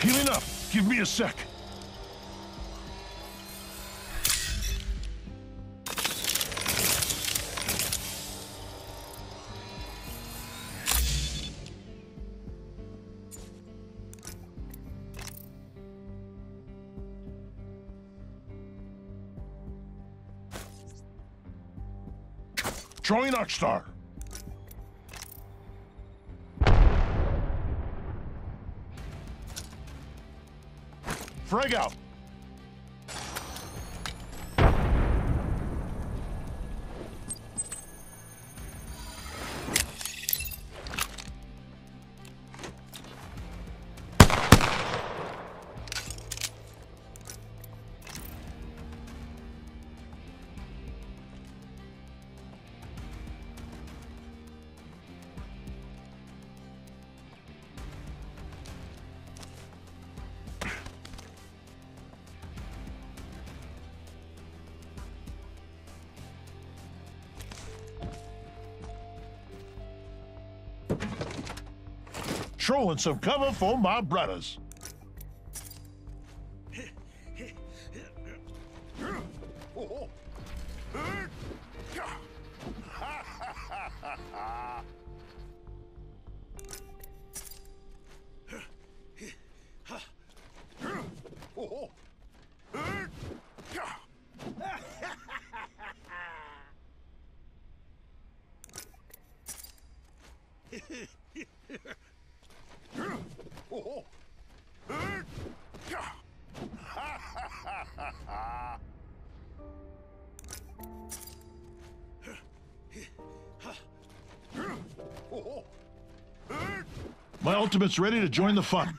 Healing up. Give me a sec. Troy Arcstar. Frag out. Trolling some cover for my brothers. My ultimate's ready to join the fun.